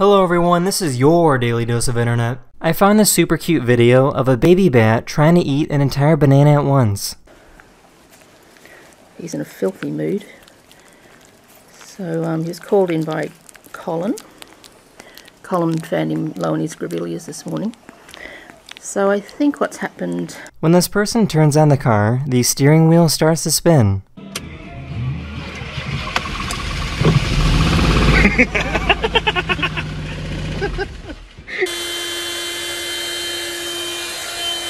Hello everyone, this is your Daily Dose of Internet. I found this super cute video of a baby bat trying to eat an entire banana at once. He's in a filthy mood. So um, he was called in by Colin. Colin found him low in his grevilleas this morning. So I think what's happened... When this person turns on the car, the steering wheel starts to spin.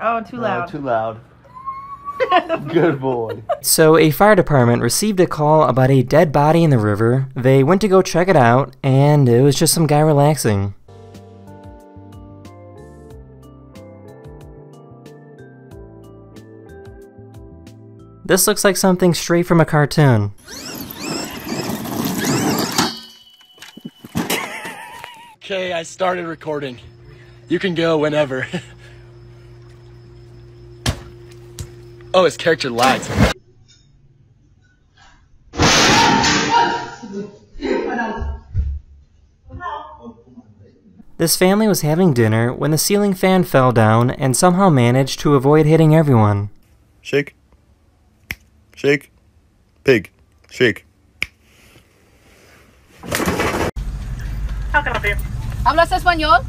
Oh, too Oh, too loud. Good boy. So, a fire department received a call about a dead body in the river. They went to go check it out, and it was just some guy relaxing. This looks like something straight from a cartoon. Okay, I started recording. You can go whenever. oh, his character lags. This family was having dinner when the ceiling fan fell down and somehow managed to avoid hitting everyone. Shake. Shake. Pig. Shake. How can I help you? ¿Hablas español?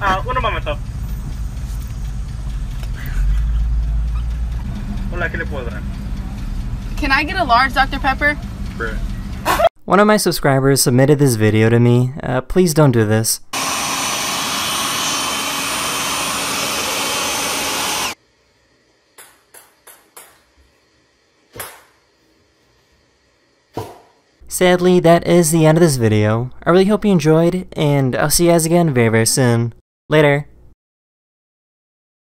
Ah, un momento. Hola, ¿qué le puedo dar? Can I get a large Dr. Pepper? One of my subscribers submitted this video to me. Uh, please don't do this. Sadly, that is the end of this video. I really hope you enjoyed, and I'll see you guys again very, very soon. Later.